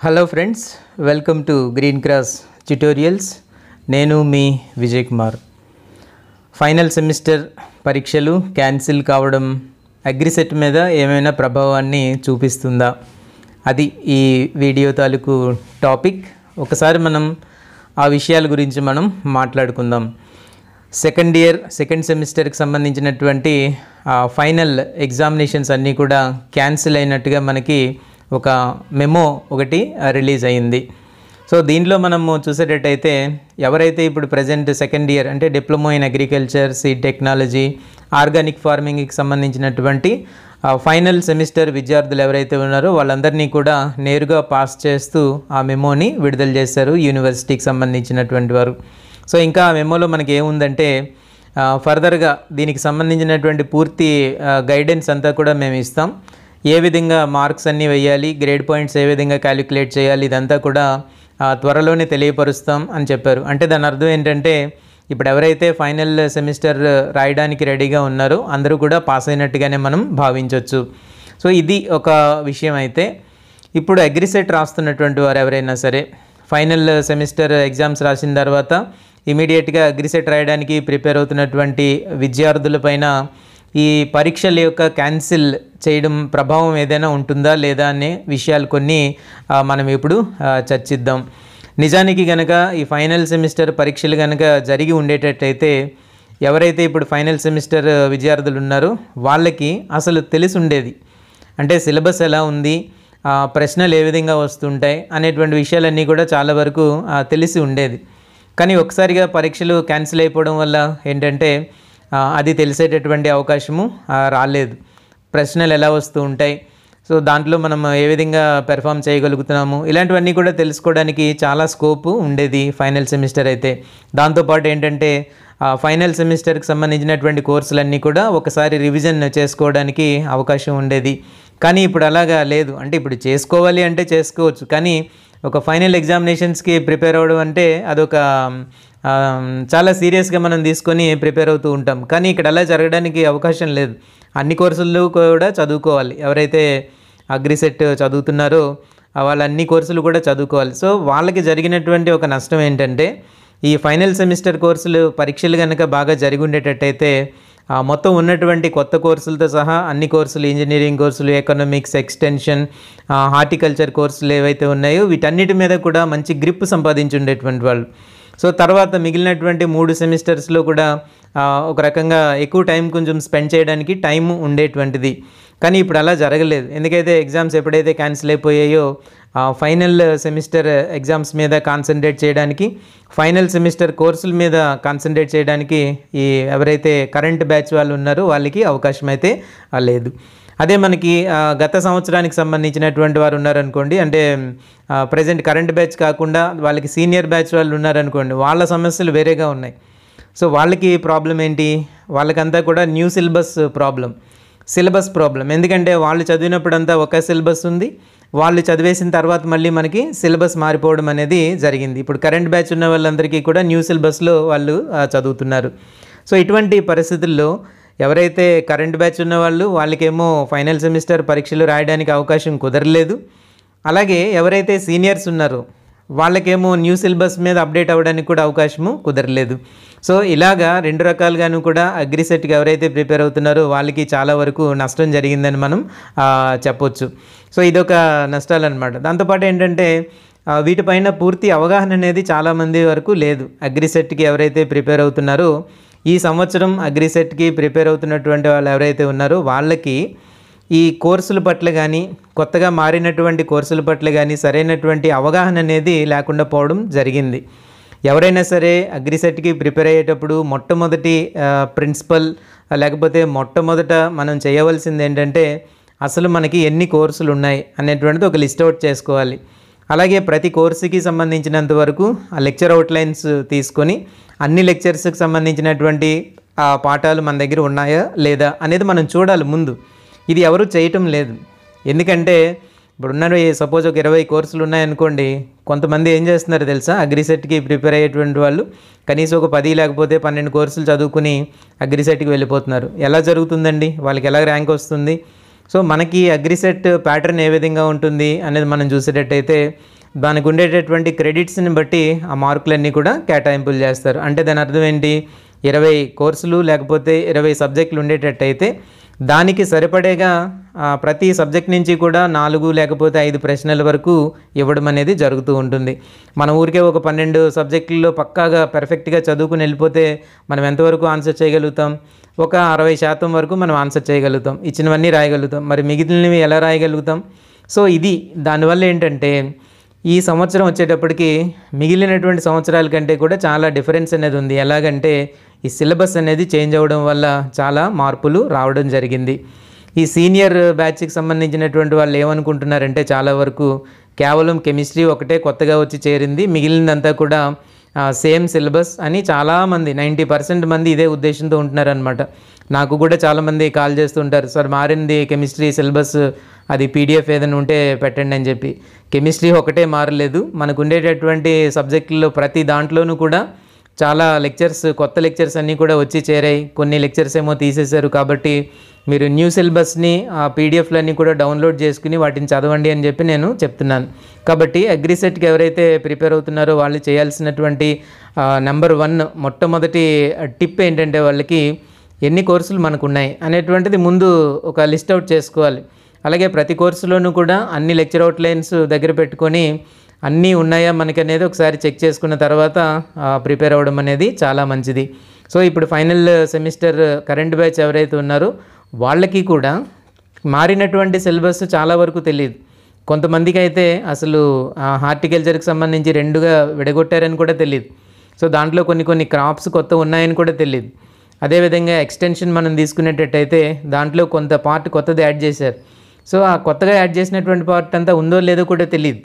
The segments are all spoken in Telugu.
Hello friends welcome to green cross tutorials నేను మీ విజయ్ కుమార్. ఫైనల్ సెమిస్టర్ పరీక్షలు క్యాన్సిల్ కావడం అగ్రిసెట్ మీద ఏమైనా ప్రభావాన్ని చూపిస్తుందా? అది ఈ వీడియో తాలూకు టాపిక్ ఒకసారి మనం ఆ విషయాల గురించి మనం మాట్లాడుకుందాం. సెకండ్ ఇయర్ సెకండ్ సెమిస్టర్కి సంబంధించినటువంటి ఆ, ఫైనల్ ఎగ్జామినేషన్స్ అన్నీ కూడా క్యాన్సిల్ అయినట్టుగా మనకి ఒక మెమో ఒకటి రిలీజ్ అయింది. సో దీనిలో మనము చూసేటట్టయితే ఎవరైతే ఇప్పుడు ప్రజెంట్ సెకండ్ ఇయర్ అంటే diploma in agriculture seed technology organic ఫార్మింగ్కి సంబంధించినటువంటి ఫైనల్ సెమిస్టర్ విద్యార్థులు ఎవరైతే ఉన్నారో వాళ్ళందరినీ కూడా నేరుగా పాస్ చేస్తూ ఆ మెమోని విడుదల చేశారు యూనివర్సిటీకి సంబంధించినటువంటి వారు. సో ఇంకా ఆ మెమోలో మనకి ఏముందంటే ఫర్దర్గా దీనికి సంబంధించినటువంటి పూర్తి గైడెన్స్ అంతా కూడా మేము ఇస్తాం. ఏ విధంగా మార్క్స్ అన్నీ వేయాలి గ్రేడ్ పాయింట్స్ ఏ విధంగా క్యాలిక్యులేట్ చేయాలి ఇదంతా కూడా త్వరలోనే తెలియపరుస్తాం అని చెప్పారు. అంటే దాని అర్థం ఏంటంటే ఇప్పుడు ఎవరైతే ఫైనల్ సెమిస్టర్ రాయడానికి రెడీగా ఉన్నారో అందరూ కూడా పాస్ అయినట్టుగానే మనం భావించవచ్చు సో ఇది ఒక విషయం అయితే. ఇప్పుడు అగ్రిసెట్ రాస్తున్నటువంటి వారు ఎవరైనా సరే ఫైనల్ సెమిస్టర్ ఎగ్జామ్స్ రాసిన తర్వాత ఇమీడియట్గా అగ్రిసెట్ రాయడానికి ప్రిపేర్ అవుతున్నటువంటి విద్యార్థులపైన ఈ పరీక్షల యొక్క క్యాన్సిల్ చేయడం ప్రభావం ఏదైనా ఉంటుందా లేదా అనే విషయాలు కొన్ని మనం ఇప్పుడు చర్చిద్దాం. నిజానికి గనక ఈ ఫైనల్ సెమిస్టర్ పరీక్షలు కనుక జరిగి ఉండేటట్టయితే ఎవరైతే ఇప్పుడు ఫైనల్ సెమిస్టర్ విద్యార్థులు ఉన్నారో వాళ్ళకి అసలు తెలిసి ఉండేది. అంటే సిలబస్ ఎలా ఉంది ప్రశ్నలు ఏ విధంగా వస్తుంటాయి అనేటువంటి విషయాలన్నీ కూడా చాలా వరకు తెలిసి ఉండేది. కానీ ఒకసారిగా పరీక్షలు క్యాన్సిల్ అయిపోవడం వల్ల ఏంటంటే అది తెలిసేటటువంటి అవకాశము రాలేదు. ప్రశ్నలు ఎలా వస్తూ ఉంటాయి. సో దాంట్లో మనం ఏ విధంగా పెర్ఫామ్ చేయగలుగుతున్నాము ఇలాంటివన్నీ కూడా తెలుసుకోవడానికి చాలా స్కోప్ ఉండేది ఫైనల్ సెమిస్టర్ అయితే. దాంతోపాటు ఏంటంటే ఫైనల్ సెమిస్టర్కి సంబంధించినటువంటి కోర్సులన్నీ కూడా ఒకసారి రివిజన్ చేసుకోవడానికి అవకాశం ఉండేది. కానీ ఇప్పుడు అలాగా లేదు. అంటే ఇప్పుడు చేసుకోవాలి అంటే చేసుకోవచ్చు. కానీ ఒక ఫైనల్ ఎగ్జామినేషన్స్కి ప్రిపేర్ అవ్వడం అంటే అదొక చాలా సీరియస్గా మనం తీసుకొని ప్రిపేర్ అవుతూ ఉంటాం. కానీ ఇక్కడ అలా జరగడానికి అవకాశం లేదు. అన్ని కోర్సులు కూడా చదువుకోవాలి. ఎవరైతే అగ్రిసెట్ చదువుతున్నారో వాళ్ళ అన్ని కోర్సులు కూడా చదువుకోవాలి. సో వాళ్ళకి జరిగినటువంటి ఒక నష్టం ఏంటంటే ఈ ఫైనల్ సెమిస్టర్ కోర్సులు పరీక్షలు కనుక బాగా జరిగి ఉండేటట్టయితే మొత్తం ఉన్నటువంటి కొత్త కోర్సులతో సహా అన్ని కోర్సులు ఇంజనీరింగ్ కోర్సులు ఎకనామిక్స్ ఎక్స్టెన్షన్ హార్టికల్చర్ కోర్సులు ఏవైతే ఉన్నాయో వీటన్నిటి మీద కూడా మంచి గ్రిప్ సంపాదించి ఉండేటువంటి వాళ్ళు. సో తర్వాత మిగిలినటువంటి మూడు సెమిస్టర్స్లో కూడా ఒక రకంగా ఎక్కువ టైం కొంచెం స్పెండ్ చేయడానికి టైం ఉండేటువంటిది. కానీ ఇప్పుడు అలా జరగలేదు. ఎందుకైతే ఎగ్జామ్స్ ఎప్పుడైతే క్యాన్సిల్ అయిపోయాయో ఫైనల్ సెమిస్టర్ ఎగ్జామ్స్ మీద కాన్సన్ట్రేట్ చేయడానికి ఫైనల్ సెమిస్టర్ కోర్సుల మీద కాన్సన్ట్రేట్ చేయడానికి ఈ ఎవరైతే కరెంట్ బ్యాచ్ వాళ్ళు ఉన్నారో వాళ్ళకి అవకాశం అయితే లేదు. అదే మనకి గత సంవత్సరానికి సంబంధించినటువంటి వారు ఉన్నారనుకోండి అంటే ప్రజెంట్ కరెంట్ బ్యాచ్ కాకుండా వాళ్ళకి సీనియర్ బ్యాచ్ వాళ్ళు ఉన్నారనుకోండి వాళ్ళ సమస్యలు వేరేగా ఉన్నాయి. సో వాళ్ళకి ప్రాబ్లం ఏంటి? వాళ్ళకంతా కూడా new syllabus problem syllabus problem ఎందుకంటే వాళ్ళు చదివినప్పుడంతా ఒక సిలబస్ ఉంది వాళ్ళు చదివేసిన తర్వాత మళ్ళీ మనకి సిలబస్ మారిపోవడం అనేది జరిగింది. ఇప్పుడు కరెంట్ బ్యాచ్ ఉన్న వాళ్ళందరికీ కూడా న్యూ సిలబస్లో వాళ్ళు చదువుతున్నారు. సో ఇటువంటి పరిస్థితుల్లో ఎవరైతే కరెంట్ బ్యాచ్ ఉన్న వాళ్ళు వాళ్ళకేమో ఫైనల్ సెమిస్టర్ పరీక్షలు రాయడానికి అవకాశం కుదరలేదు. అలాగే ఎవరైతే సీనియర్స్ ఉన్నారో వాళ్ళకేమో న్యూ సిలబస్ మీద అప్డేట్ అవ్వడానికి కూడా అవకాశము కుదరలేదు. సో ఇలాగా రెండు రకాలుగాను కూడా అగ్రిసెట్కి ఎవరైతే ప్రిపేర్ అవుతున్నారో వాళ్ళకి చాలా వరకు నష్టం జరిగిందని మనం చెప్పొచ్చు. సో ఇదొక నష్టాలు అనమాట దాంతోపాటు ఏంటంటే వీటిపైన పూర్తి అవగాహన అనేది చాలామంది వరకు లేదు. అగ్రిసెట్కి ఎవరైతే ప్రిపేర్ అవుతున్నారో ఈ సంవత్సరం అగ్రిసెట్కి ప్రిపేర్ అవుతున్నటువంటి వాళ్ళు ఎవరైతే ఉన్నారో వాళ్ళకి ఈ కోర్సుల పట్ల కానీ కొత్తగా మారినటువంటి కోర్సుల పట్ల కానీ సరైనటువంటి అవగాహన అనేది లేకుండా పోవడం జరిగింది. ఎవరైనా సరే అగ్రిసెట్కి ప్రిపేర్ అయ్యేటప్పుడు మొట్టమొదటి ప్రిన్సిపల్ లేకపోతే మొట్టమొదట మనం చేయవలసింది ఏంటంటే అసలు మనకి ఎన్ని కోర్సులు ఉన్నాయి అనేటువంటిది ఒక లిస్ట్ అవుట్ చేసుకోవాలి. అలాగే ప్రతి కోర్సుకి సంబంధించినంత వరకు ఆ లెక్చర్ అవుట్లైన్స్ తీసుకొని అన్ని లెక్చర్స్కి సంబంధించినటువంటి ఆ పాఠాలు మన దగ్గర ఉన్నాయా లేదా అనేది మనం చూడాలి ముందు. ఇది ఎవరు చేయటం లేదు. ఎందుకంటే ఇప్పుడు ఉన్నారు సపోజ్ ఒక ఇరవై కోర్సులు ఉన్నాయనుకోండి కొంతమంది ఏం చేస్తున్నారు తెలుసా? అగ్రిసెట్కి ప్రిపేర్ అయ్యేటువంటి వాళ్ళు కనీసం ఒక పది లేకపోతే పన్నెండు కోర్సులు చదువుకుని అగ్రిసెట్కి వెళ్ళిపోతున్నారు. ఎలా జరుగుతుందండి? వాళ్ళకి ఎలా ర్యాంక్ వస్తుంది? సో మనకి అగ్రిసెట్ ప్యాటర్న్ ఏ విధంగా ఉంటుంది అనేది మనం చూసేటట్టయితే దానికి ఉండేటటువంటి క్రెడిట్స్ని బట్టి ఆ మార్కులన్నీ కూడా కేటాయింపులు చేస్తారు. అంటే దాని అర్థం ఏంటి? ఇరవై కోర్సులు లేకపోతే ఇరవై సబ్జెక్టులు ఉండేటట్టయితే దానికి సరిపడేగా ప్రతి సబ్జెక్ట్ నుంచి కూడా నాలుగు లేకపోతే ఐదు ప్రశ్నల వరకు ఇవ్వడం అనేది జరుగుతూ ఉంటుంది. మన ఊరికే ఒక పన్నెండు సబ్జెక్టుల్లో పక్కాగా పర్ఫెక్ట్గా చదువుకుని వెళ్ళిపోతే మనం ఎంతవరకు ఆన్సర్ చేయగలుగుతాం? ఒక అరవై శాతం వరకు మనం ఆన్సర్ చేయగలుగుతాం. ఇచ్చినవన్నీ రాయగలుగుతాం. మరి మిగిలినవి ఎలా రాయగలుగుతాం? సో ఇది దానివల్ల ఏంటంటే ఈ సంవత్సరం వచ్చేటప్పటికి మిగిలినటువంటి సంవత్సరాల కంటే కూడా చాలా డిఫరెన్స్ అనేది ఉంది. ఎలాగంటే ఈ సిలబస్ అనేది చేంజ్ అవ్వడం వల్ల చాలా మార్పులు రావడం జరిగింది. ఈ సీనియర్ బ్యాచ్కి సంబంధించినటువంటి వాళ్ళు ఏమనుకుంటున్నారంటే చాలా వరకు కేవలం కెమిస్ట్రీ ఒకటే కొత్తగా వచ్చి చేరింది. మిగిలినంతా కూడా సేమ్ సిలబస్ అని చాలామంది నైంటీ పర్సెంట్ మంది ఇదే ఉద్దేశంతో ఉంటున్నారనమాట నాకు కూడా చాలామంది కాల్ చేస్తుంటారు సార్ మారింది కెమిస్ట్రీ సిలబస్ అది పీడిఎఫ్ ఏదైనా ఉంటే పెట్టండి అని చెప్పి. కెమిస్ట్రీ ఒకటే మారలేదు మనకు ఉండేటటువంటి సబ్జెక్టుల్లో ప్రతి దాంట్లోనూ కూడా చాలా లెక్చర్స్ కొత్త లెక్చర్స్ అన్నీ కూడా వచ్చి చేరాయి. కొన్ని లెక్చర్స్ ఏమో తీసేశారు కాబట్టి మీరు న్యూ సిలబస్ని ఆ పీడిఎఫ్లన్నీ కూడా డౌన్లోడ్ చేసుకుని వాటిని చదవండి అని చెప్పి నేను చెప్తున్నాను. కాబట్టి అగ్రిసెట్కి ఎవరైతే ప్రిపేర్ అవుతున్నారో వాళ్ళు చేయాల్సినటువంటి నెంబర్ వన్ మొట్టమొదటి టిప్ ఏంటంటే వాళ్ళకి ఎన్ని కోర్సులు మనకు ఉన్నాయి అనేటువంటిది ముందు ఒక లిస్ట్ అవుట్ చేసుకోవాలి. అలాగే ప్రతి కోర్సులోనూ కూడా అన్ని లెక్చర్ అవుట్లైన్స్ దగ్గర పెట్టుకొని అన్నీ ఉన్నాయా మనకి అనేది ఒకసారి చెక్ చేసుకున్న తర్వాత ప్రిపేర్ అవ్వడం అనేది చాలా మంచిది. సో ఇప్పుడు ఫైనల్ సెమిస్టర్ కరెంట్ బ్యాచ్ ఎవరైతే ఉన్నారో వాళ్ళకి కూడా మారినటువంటి సిలబస్ చాలా వరకు తెలియదు కొంతమందికి అయితే అసలు హార్టికల్చర్కి సంబంధించి రెండుగా విడగొట్టారని కూడా తెలియదు సో దాంట్లో కొన్ని కొన్ని క్రాప్స్ కొత్త ఉన్నాయని కూడా తెలియదు అదేవిధంగా ఎక్స్టెన్షన్ మనం తీసుకునేటట్టయితే దాంట్లో కొంత పార్ట్ కొత్తది యాడ్ చేశారు. సో ఆ కొత్తగా యాడ్ చేసినటువంటి పార్ట్ అంతా ఉందో లేదో కూడా తెలియదు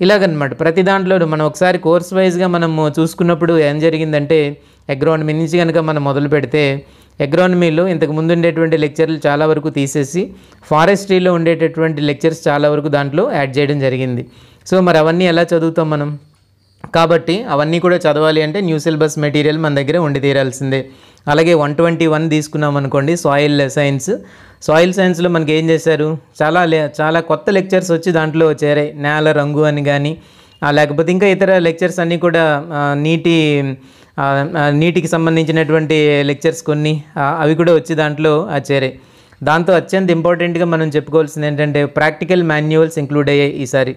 ఇలాగనమాట. ప్రతి దాంట్లోనూ మనం ఒకసారి కోర్స్ వైజ్గా మనం చూసుకున్నప్పుడు ఏం జరిగిందంటే అగ్రోనమీ నుంచి కనుక మనం మొదలు పెడితే అగ్రోనమీలో ఇంతకు ముందు ఉండేటువంటి లెక్చర్లు చాలా వరకు తీసేసి ఫారెస్ట్రీలో ఉండేటటువంటి లెక్చర్స్ చాలా వరకు దాంట్లో యాడ్ చేయడం జరిగింది. సో మరి అవన్నీ ఎలా చదువుతాం మనం? కాబట్టి అవన్నీ కూడా చదవాలి అంటే న్యూ సిలబస్ మెటీరియల్ మన దగ్గర ఉండి తీరాల్సిందే. అలాగే వన్ ట్వంటీ వన్ తీసుకున్నాం అనుకోండి సాయిల్ సైన్స్ సాయిల్ సైన్స్లో మనకి ఏం చేశారు? చాలా లే చాలా కొత్త లెక్చర్స్ వచ్చి దాంట్లో చేరాయి. నేల రంగు అని కానీ లేకపోతే ఇంకా ఇతర లెక్చర్స్ అన్నీ కూడా నీటి నీటికి సంబంధించినటువంటి లెక్చర్స్ కొన్ని అవి కూడా వచ్చి దాంట్లో చేరాయి. దాంతో అత్యంత ఇంపార్టెంట్గా మనం చెప్పుకోవాల్సింది ఏంటంటే ప్రాక్టికల్ మాన్యువల్స్ ఇంక్లూడ్ అయ్యాయి ఈసారి.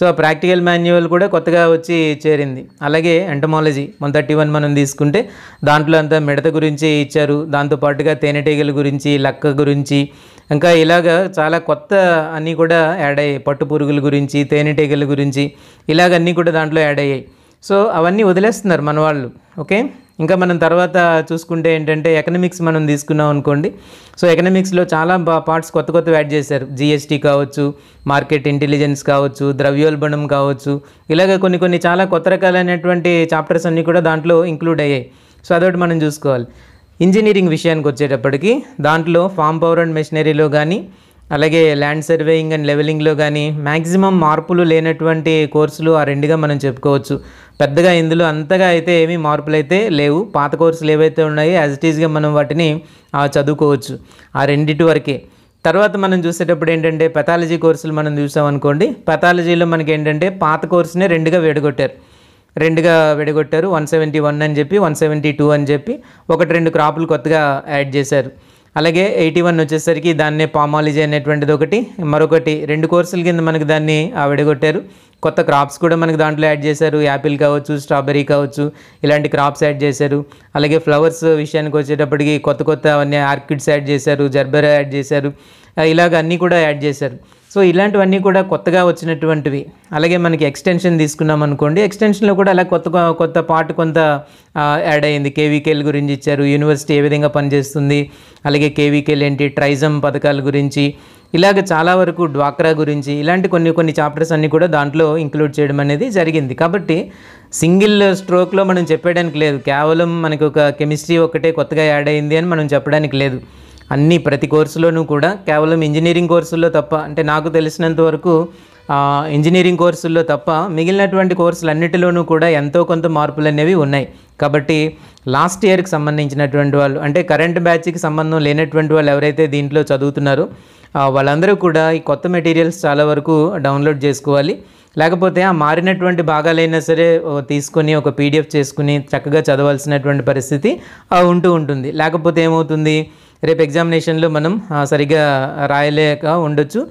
సో ఆ ప్రాక్టికల్ మాన్యువల్ కూడా కొత్తగా వచ్చి చేరింది. అలాగే ఎంటమాలజీ వన్ థర్టీ వన్ మనం తీసుకుంటే దాంట్లో అంతా మిడత గురించి ఇచ్చారు. దాంతోపాటుగా తేనెటీగల గురించి లక్క గురించి ఇంకా ఇలాగ చాలా కొత్త అన్నీ కూడా యాడ్ అయ్యాయి. పట్టు పురుగుల గురించి తేనెటీగల గురించి ఇలాగ అన్నీ కూడా దాంట్లో యాడ్ అయ్యాయి. సో అవన్నీ వదిలేస్తున్నారు మన వాళ్ళు. ఓకే? ఇంకా మనం తర్వాత చూసుకుంటే ఏంటంటే ఎకనమిక్స్ మనం తీసుకున్నాం అనుకోండి. సో ఎకనమిక్స్లో చాలా పార్ట్స్ కొత్త కొత్త యాడ్ చేశారు. జిఎస్టీ కావచ్చు మార్కెట్ ఇంటెలిజెన్స్ కావచ్చు ద్రవ్యోల్బణం కావచ్చు. ఇలాగ కొన్ని కొన్ని చాలా కొత్త రకాలైనటువంటి చాప్టర్స్ అన్నీ కూడా దాంట్లో ఇంక్లూడ్ అయ్యాయి. సో అదొకటి మనం చూసుకోవాలి. ఇంజనీరింగ్ విషయానికి వచ్చేటప్పటికి దాంట్లో ఫామ్ పవర్ అండ్ మెషినరీలో కానీ అలాగే ల్యాండ్ సర్వేయింగ్ అండ్ లెవెలింగ్లో కానీ మ్యాక్సిమం మార్పులు లేనటువంటి కోర్సులు ఆ రెండుగా మనం చెప్పుకోవచ్చు. పెద్దగా ఇందులో అంతగా అయితే ఏమీ మార్పులు అయితే లేవు. పాత కోర్సులు ఏవైతే ఉన్నాయో యాజ్ ఇట్ ఈస్గా మనం వాటిని చదువుకోవచ్చు. ఆ రెండిటి వరకే. తర్వాత మనం చూసేటప్పుడు ఏంటంటే పెథాలజీ కోర్సులు మనం చూసామనుకోండి పెథాలజీలో మనకి ఏంటంటే పాత కోర్సునే రెండుగా విడగొట్టారు. రెండుగా విడగొట్టారు. వన్ సెవెంటీ వన్ అని చెప్పి వన్ సెవెంటీ టూ అని చెప్పి ఒకటి రెండు క్రాపులు కొత్తగా యాడ్ చేశారు. అలాగే ఎయిటీ వన్ వచ్చేసరికి దాన్నే పామాలజీ అనేటువంటిది ఒకటి. మరొకటి రెండు కోర్సుల కింద మనకు దాన్ని ఆ విడగొట్టారు. కొత్త క్రాప్స్ కూడా మనకు దాంట్లో యాడ్ చేశారు. యాపిల్ కావచ్చు స్ట్రాబెర్రీ కావచ్చు ఇలాంటి క్రాప్స్ యాడ్ చేశారు. అలాగే ఫ్లవర్స్ విషయానికి వచ్చేటప్పటికి కొత్త కొత్త అవన్నీ ఆర్కిడ్స్ యాడ్ చేశారు జర్బెరా యాడ్ చేశారు. ఇలాగ అన్నీ కూడా యాడ్ చేశారు. సో ఇలాంటివన్నీ కూడా కొత్తగా వచ్చినటువంటివి. అలాగే మనకి ఎక్స్టెన్షన్ తీసుకున్నాం అనుకోండి ఎక్స్టెన్షన్లో కూడా అలా కొత్త కొత్త పార్ట్ కొంత యాడ్ అయింది. కేవీకేల్ గురించి ఇచ్చారు యూనివర్సిటీ ఏ విధంగా పనిచేస్తుంది అలాగే కేవీకేల్ ఏంటి ట్రైజమ్ పథకాల గురించి ఇలాగ చాలా వరకు డ్వాక్రా గురించి ఇలాంటి కొన్ని కొన్ని చాప్టర్స్ అన్నీ కూడా దాంట్లో ఇంక్లూడ్ చేయడం అనేది జరిగింది. కాబట్టి సింగిల్ స్ట్రోక్లో మనం చెప్పడానికి లేదు. కేవలం మనకు ఒక కెమిస్ట్రీ ఒకటే కొత్తగా యాడ్ అయింది అని మనం చెప్పడానికి లేదు. అన్ని ప్రతి కోర్సులోనూ కూడా కేవలం ఇంజనీరింగ్ కోర్సుల్లో తప్ప అంటే నాకు తెలిసినంత వరకు ఇంజనీరింగ్ కోర్సుల్లో తప్ప మిగిలినటువంటి కోర్సులన్నిటిలోనూ కూడా ఎంతో కొంత మార్పులు అనేవి ఉన్నాయి. కాబట్టి లాస్ట్ ఇయర్కి సంబంధించినటువంటి వాళ్ళు అంటే కరెంట్ బ్యాచ్కి సంబంధం లేనటువంటి వాళ్ళు ఎవరైతే దీంట్లో చదువుతున్నారో వాళ్ళందరూ కూడా ఈ కొత్త మెటీరియల్స్ చాలా వరకు డౌన్లోడ్ చేసుకోవాలి. లేకపోతే ఆ మారినటువంటి భాగాలైనా సరే తీసుకొని ఒక పీడిఎఫ్ చేసుకుని చక్కగా చదవాల్సినటువంటి పరిస్థితి ఉంటూ ఉంటుంది. లేకపోతే ఏమవుతుంది? రేపు ఎగ్జామినేషన్లో మనం సరిగ్గా రాయలేక ఉండొచ్చు.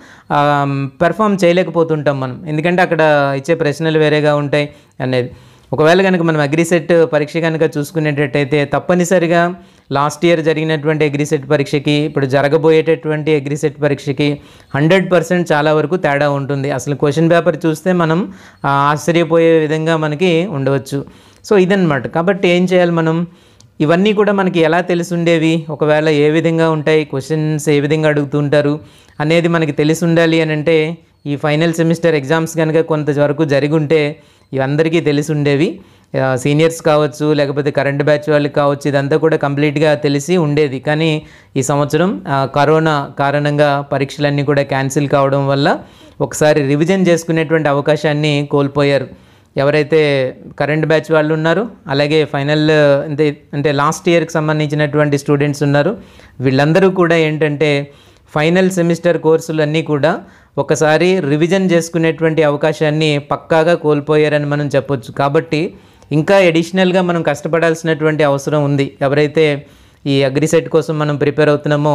పెర్ఫామ్ చేయలేకపోతుంటాం మనం. ఎందుకంటే అక్కడ ఇచ్చే ప్రశ్నలు వేరేగా ఉంటాయి అనేది. ఒకవేళ కనుక మనం అగ్రిసెట్ పరీక్ష కనుక చూసుకునేటట్టయితే తప్పనిసరిగా లాస్ట్ ఇయర్ జరిగినటువంటి అగ్రిసెట్ పరీక్షకి ఇప్పుడు జరగబోయేటటువంటి అగ్రిసెట్ పరీక్షకి హండ్రెడ్ పర్సెంట్ చాలా వరకు తేడా ఉంటుంది. అసలు క్వశ్చన్ పేపర్ చూస్తే మనం ఆశ్చర్యపోయే విధంగా మనకి ఉండవచ్చు. సో ఇదన్నమాట. కాబట్టి ఏం చేయాలి మనం? ఇవన్నీ కూడా మనకి ఎలా తెలిసి ఉండేవి ఒకవేళ ఏ విధంగా ఉంటాయి? క్వశ్చన్స్ ఏ విధంగా అడుగుతుంటారు? అనేది మనకి తెలిసి ఉండాలి అని అంటే ఈ ఫైనల్ సెమిస్టర్ ఎగ్జామ్స్ కనుక కొంతవరకు జరిగి ఉంటే ఇవందరికీ తెలిసి ఉండేవి సీనియర్స్ కావచ్చు లేకపోతే కరెంట్ బ్యాచ్ వాళ్ళకి కావచ్చు ఇదంతా కూడా కంప్లీట్గా తెలిసి ఉండేది. కానీ ఈ సంవత్సరం కరోనా కారణంగా పరీక్షలన్నీ కూడా క్యాన్సిల్ కావడం వల్ల ఒకసారి రివిజన్ చేసుకునేటువంటి అవకాశాన్ని కోల్పోయారు. ఎవరైతే కరెంట్ బ్యాచ్ వాళ్ళు ఉన్నారో అలాగే ఫైనల్ అంటే అంటే లాస్ట్ ఇయర్కి సంబంధించినటువంటి స్టూడెంట్స్ ఉన్నారు వీళ్ళందరూ కూడా ఏంటంటే ఫైనల్ సెమిస్టర్ కోర్సులన్నీ కూడా ఒకసారి రివిజన్ చేసుకునేటువంటి అవకాశాన్ని పక్కాగా కోల్పోయారని మనం చెప్పొచ్చు. కాబట్టి ఇంకా ఎడిషనల్గా మనం కష్టపడాల్సినటువంటి అవసరం ఉంది. ఎవరైతే ఈ అగ్రిసెట్ కోసం మనం ప్రిపేర్ అవుతున్నామో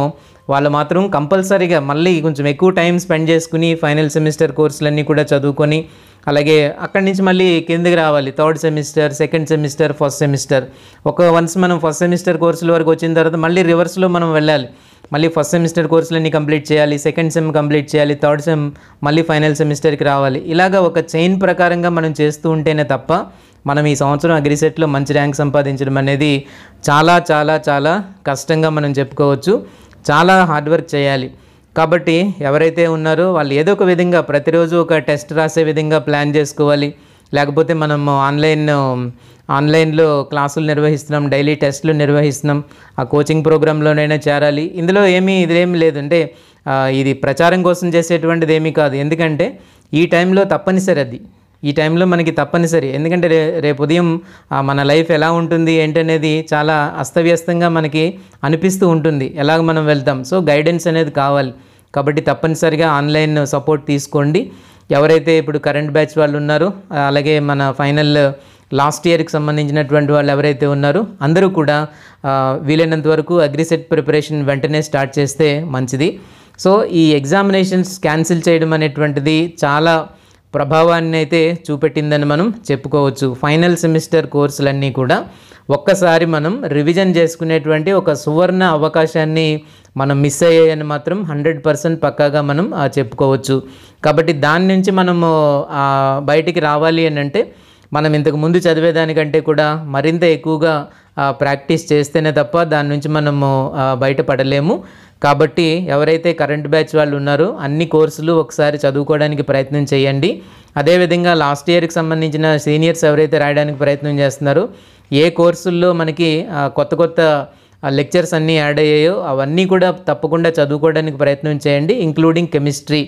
వాళ్ళు మాత్రం కంపల్సరీగా మళ్ళీ కొంచెం ఎక్కువ టైం స్పెండ్ చేసుకుని ఫైనల్ సెమిస్టర్ కోర్సులన్నీ కూడా చదువుకొని అలాగే అక్కడి నుంచి మళ్ళీ కిందకి రావాలి. Third semester second semester first semester ఒక వన్స్ మనం ఫస్ట్ సెమిస్టర్ కోర్సుల వరకు వచ్చిన తర్వాత మళ్ళీ రివర్స్లో మనం వెళ్ళాలి. మళ్ళీ ఫస్ట్ సెమిస్టర్ కోర్సులన్నీ కంప్లీట్ చేయాలి. సెకండ్ సెమ్ కంప్లీట్ చేయాలి. థర్డ్ సెమ్ మళ్ళీ ఫైనల్ సెమిస్టర్కి రావాలి. ఇలాగా ఒక చైన్ ప్రకారంగా మనం చేస్తూ ఉంటేనే తప్ప మనం ఈ సంవత్సరం అగ్రిసెట్లో మంచి ర్యాంక్ సంపాదించడం అనేది చాలా చాలా చాలా కష్టంగా మనం చెప్పుకోవచ్చు. చాలా హార్డ్ వర్క్ చేయాలి. కాబట్టి ఎవరైతే ఉన్నారో వాళ్ళు ఏదో ఒక విధంగా ప్రతిరోజు ఒక టెస్ట్ రాసే విధంగా ప్లాన్ చేసుకోవాలి. లేకపోతే మనం ఆన్లైన్ ఆన్లైన్లో క్లాసులు నిర్వహిస్తున్నాం డైలీ టెస్ట్లు నిర్వహిస్తున్నాం ఆ కోచింగ్ ప్రోగ్రాంలోనైనా చేరాలి. ఇందులో ఏమీ ఇదేమి లేదు. అంటే ఇది ప్రచారం కోసం చేసేటువంటిది ఏమీ కాదు. ఎందుకంటే ఈ టైంలో తప్పనిసరి అది. ఈ టైంలో మనకి తప్పనిసరి. ఎందుకంటే రే రేపు ఉదయం మన లైఫ్ ఎలా ఉంటుంది ఏంటనేది చాలా అస్తవ్యస్తంగా మనకి అనిపిస్తూ ఉంటుంది. ఎలాగ మనం వెళ్తాం? సో గైడెన్స్ అనేది కావాలి. కాబట్టి తప్పనిసరిగా ఆన్లైన్ సపోర్ట్ తీసుకోండి. ఎవరైతే ఇప్పుడు కరెంట్ బ్యాచ్ వాళ్ళు ఉన్నారో అలాగే మన ఫైనల్ లాస్ట్ ఇయర్కి సంబంధించినటువంటి వాళ్ళు ఎవరైతే ఉన్నారో అందరూ కూడా వీలైనంత వరకు అగ్రిసెట్ ప్రిపరేషన్ వెంటనే స్టార్ట్ చేస్తే మంచిది. సో ఈ ఎగ్జామినేషన్స్ క్యాన్సిల్ చేయడం అనేటువంటిది చాలా ప్రభావాన్ని అయితే చూపెట్టిందని మనం చెప్పుకోవచ్చు. ఫైనల్ సెమిస్టర్ కోర్సులన్నీ కూడా ఒక్కసారి మనం రివిజన్ చేసుకునేటువంటి ఒక సువర్ణ అవకాశాన్ని మనం మిస్ అయ్యాయని మాత్రం హండ్రెడ్ పర్సెంట్ పక్కాగా మనం చెప్పుకోవచ్చు. కాబట్టి దాని నుంచి మనము బయటికి రావాలి అని అంటే మనం ఇంతకు ముందు చదివేదానికంటే కూడా మరింత ఎక్కువగా ప్రాక్టీస్ చేస్తేనే తప్ప దాని నుంచి మనము బయటపడలేము. కాబట్టి ఎవరైతే కరెంట్ బ్యాచ్ వాళ్ళు ఉన్నారో అన్ని కోర్సులు ఒకసారి చదువుకోవడానికి ప్రయత్నం చేయండి. అదేవిధంగా లాస్ట్ ఇయర్కి సంబంధించిన సీనియర్స్ ఎవరైతే రాయడానికి ప్రయత్నం చేస్తున్నారో ఏ కోర్సుల్లో మనకి కొత్త కొత్త లెక్చర్స్ అన్నీ యాడ్ అయ్యాయో అవన్నీ కూడా తప్పకుండా చదువుకోవడానికి ప్రయత్నం చేయండి ఇంక్లూడింగ్ కెమిస్ట్రీ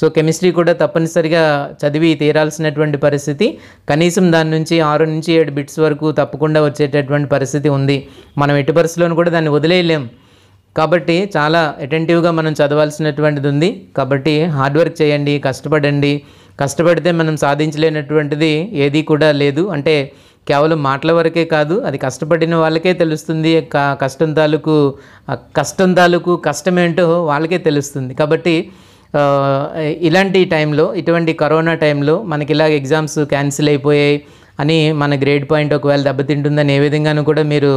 సో కెమిస్ట్రీ కూడా తప్పనిసరిగా చదివి తీరాల్సినటువంటి పరిస్థితి. కనీసం దాని నుంచి ఆరు నుంచి ఏడు బిట్స్ వరకు తప్పకుండా వచ్చేటటువంటి పరిస్థితి ఉంది. మనం ఎట్టి పరిస్థితుల్లోనూ కూడా దాన్ని వదిలేయలేం. కాబట్టి చాలా అటెంటివ్గా మనం చదవాల్సినటువంటిది ఉంది. కాబట్టి హార్డ్ వర్క్ చేయండి కష్టపడండి. కష్టపడితే మనం సాధించలేనటువంటిది ఏది కూడా లేదు. అంటే కేవలం మాటల వరకే కాదు అది కష్టపడిన వాళ్ళకే తెలుస్తుంది. కష్టం తాలూకు కష్టం తాలూకు కష్టమేంటో వాళ్ళకే తెలుస్తుంది. కాబట్టి ఇలాంటి టైంలో ఇటువంటి కరోనా టైంలో మనకి ఇలా ఎగ్జామ్స్ క్యాన్సిల్ అయిపోయాయి అని మన గ్రేడ్ పాయింట్ ఒకవేళ దెబ్బతింటుందని ఏ విధంగానూ కూడా మీరు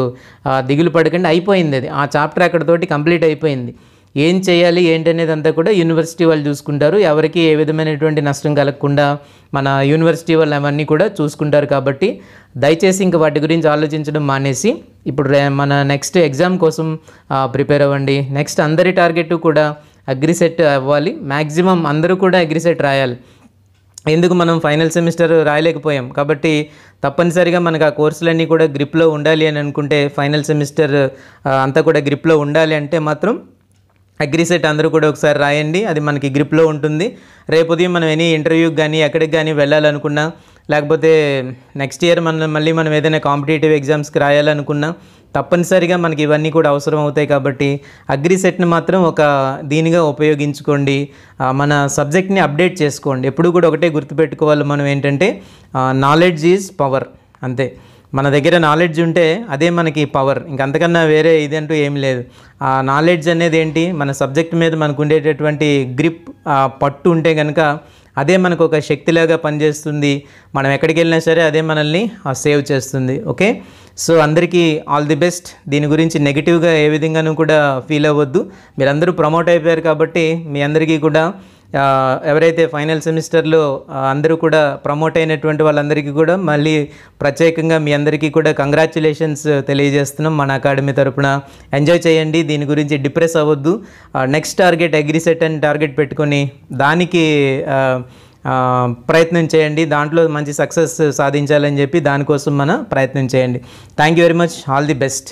దిగులు పడకండి. అయిపోయింది అది. ఆ చాప్టర్ అక్కడతోటి కంప్లీట్ అయిపోయింది. ఏం చేయాలి ఏంటనేది అంతా కూడా యూనివర్సిటీ వాళ్ళు చూసుకుంటారు. ఎవరికి ఏ విధమైనటువంటి నష్టం కలగకుండా మన యూనివర్సిటీ వాళ్ళు అవన్నీ కూడా చూసుకుంటారు కాబట్టి దయచేసి ఇంక వాటి గురించి ఆలోచించడం మానేసి ఇప్పుడు మన నెక్స్ట్ ఎగ్జామ్ కోసం ప్రిపేర్ అవ్వండి. నెక్స్ట్ అందరి టార్గెట్ కూడా అగ్రిసెట్ అవ్వాలి. మ్యాక్సిమం అందరూ కూడా అగ్రిసెట్ రాయాలి. ఎందుకు మనం ఫైనల్ సెమిస్టర్ రాయలేకపోయాం? కాబట్టి తప్పనిసరిగా మనకు ఆ కోర్సులన్నీ కూడా గ్రిప్లో ఉండాలి అని అనుకుంటే ఫైనల్ సెమిస్టర్ అంతా కూడా గ్రిప్లో ఉండాలి అంటే మాత్రం అగ్రిసెట్ అందరూ కూడా ఒకసారి రాయండి. అది మనకి గ్రిప్లో ఉంటుంది. రేపు ఉదయం మనం ఎనీ ఇంటర్వ్యూకి కానీ ఎక్కడికి కానీ వెళ్ళాలనుకున్నా లేకపోతే నెక్స్ట్ ఇయర్ మనం మళ్ళీ మనం ఏదైనా కాంపిటేటివ్ ఎగ్జామ్స్కి రాయాలనుకున్నా తప్పనిసరిగా మనకి ఇవన్నీ కూడా అవసరం అవుతాయి కాబట్టి అగ్రిసెట్ని మాత్రం ఒక దీనిగా ఉపయోగించుకోండి. మన సబ్జెక్ట్ని అప్డేట్ చేసుకోండి. ఎప్పుడు కూడా ఒకటే గుర్తుపెట్టుకోవాలి మనం ఏంటంటే నాలెడ్జ్ ఈజ్ పవర్ అంతే. మన దగ్గర నాలెడ్జ్ ఉంటే అదే మనకి పవర్ ఇంకంతకన్నా వేరే ఇదంటూ ఏం లేదు. ఆ నాలెడ్జ్ అనేది ఏంటి? మన సబ్జెక్ట్ మీద మనకు ఉండేటటువంటి గ్రిప్ పట్టు ఉంటే కనుక అదే మనకు ఒక శక్తిలాగా పనిచేస్తుంది. మనం ఎక్కడికి వెళ్ళినా సరే అదే మనల్ని సేవ్ చేస్తుంది. ఓకే సో అందరికీ ఆల్ ది బెస్ట్ దీని గురించి నెగిటివ్గా ఏ విధంగానూ కూడా ఫీల్ అవ్వద్దు. మీరందరూ ప్రమోట్ అయిపోయారు కాబట్టి మీ అందరికీ కూడా ఎవరైతే ఫైనల్ సెమిస్టర్లో అందరూ కూడా ప్రమోట్ అయినటువంటి వాళ్ళందరికీ కూడా మళ్ళీ ప్రత్యేకంగా మీ అందరికీ కూడా కంగ్రాచులేషన్స్ తెలియజేస్తున్నాం మన అకాడమీ తరపున. ఎంజాయ్ చేయండి దీని గురించి డిప్రెస్ అవ్వద్దు. నెక్స్ట్ టార్గెట్ అగ్రిసెట్ అని టార్గెట్ పెట్టుకొని దానికి ప్రయత్నం చేయండి. దాంట్లో మంచి సక్సెస్ సాధించాలని చెప్పి దానికోసం మన ప్రయత్నం చేయండి. Thank you very much. All the best.